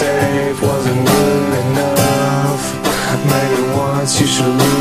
safe wasn't good enough. Maybe once you should lose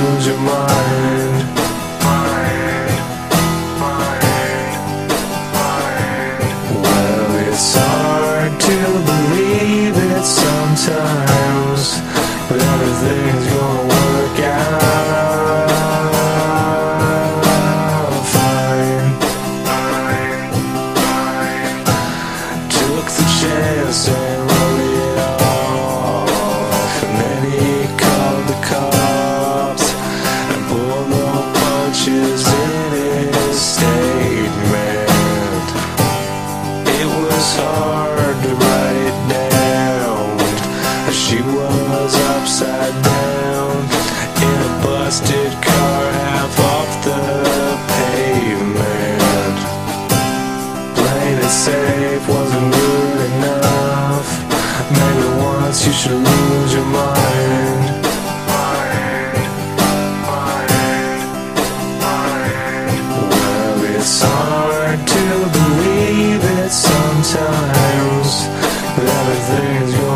Things